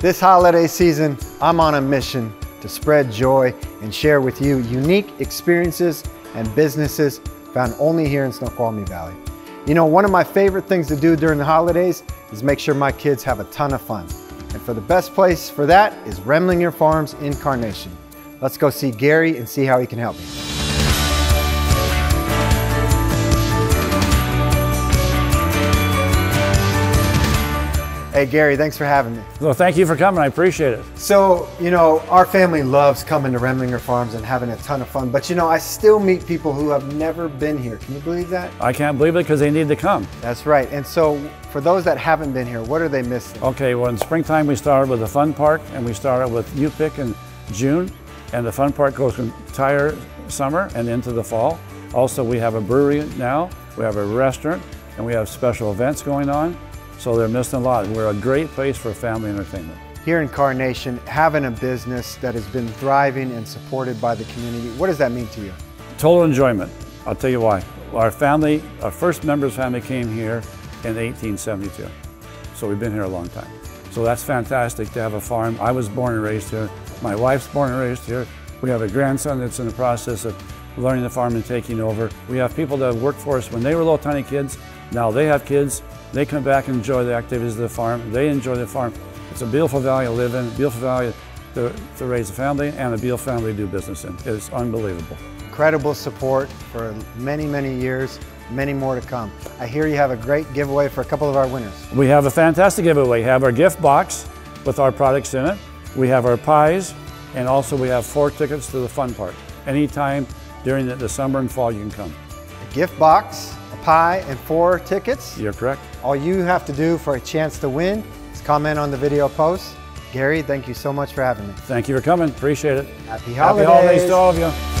This holiday season, I'm on a mission to spread joy and share with you unique experiences and businesses found only here in Snoqualmie Valley. You know, one of my favorite things to do during the holidays is make sure my kids have a ton of fun. And for the best place for that is Remlinger Farms in Carnation. Let's go see Gary and see how he can help me. Hey Gary, thanks for having me. Well, thank you for coming. I appreciate it. So, you know, our family loves coming to Remlinger Farms and having a ton of fun, but you know, I still meet people who have never been here. Can you believe that? I can't believe it because they need to come. That's right. And so, for those that haven't been here, what are they missing? Okay, well, in springtime we started with the fun park and we started with U-Pick in June, and the fun park goes entire summer and into the fall. Also, we have a brewery now, we have a restaurant, and we have special events going on. So they're missing a lot. We're a great place for family entertainment. Here in Carnation, having a business that has been thriving and supported by the community, what does that mean to you? Total enjoyment. I'll tell you why. Our family, our first members family came here in 1872. So we've been here a long time. So that's fantastic to have a farm. I was born and raised here. My wife's born and raised here. We have a grandson that's in the process of learning the farm and taking over. We have people that worked for us when they were little tiny kids. Now they have kids they come back and enjoy the activities of the farm. They enjoy the farm. It's a beautiful valley to live in, beautiful valley to, to raise a family, and a beautiful family to do business in. It's unbelievable. Incredible support for many, many years, many more to come. I hear you have a great giveaway for a couple of our winners. We have a fantastic giveaway. We have our gift box with our products in it. We have our pies, and also we have four tickets to the fun park. Anytime during the, the summer and fall, you can come. A gift box, a pie, and four tickets. You're correct. All you have to do for a chance to win is comment on the video post. Gary, thank you so much for having me. Thank you for coming. Appreciate it. Happy holidays. Happy holidays to all of you.